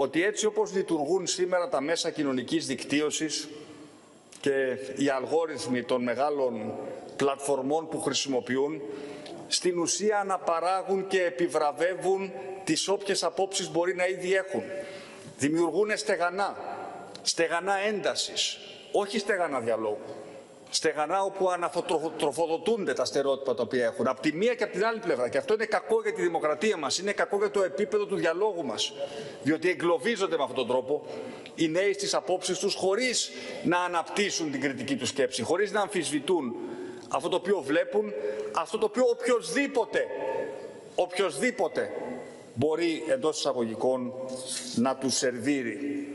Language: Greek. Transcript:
ότι έτσι όπως λειτουργούν σήμερα τα μέσα κοινωνικής δικτύωσης και οι αλγόριθμοι των μεγάλων πλατφορμών που χρησιμοποιούν, στην ουσία αναπαράγουν και επιβραβεύουν τις όποιες απόψεις μπορεί να ήδη έχουν. Δημιουργούν στεγανά, στεγανά έντασης, όχι στεγανά διαλόγου. Στεγανά όπου αναφοτροφοδοτούνται τα στερεότυπα τα οποία έχουν. Από τη μία και από την άλλη πλευρά. Και αυτό είναι κακό για τη δημοκρατία μας, είναι κακό για το επίπεδο του διαλόγου μας. Διότι εγκλωβίζονται με αυτόν τον τρόπο οι νέοι στις απόψεις τους χωρίς να αναπτύσσουν την κριτική τους σκέψη, χωρίς να αμφισβητούν αυτό το οποίο βλέπουν, αυτό το οποίο οποιοδήποτε, οποιοδήποτε μπορεί εντός εισαγωγικών να τους σερβίρει.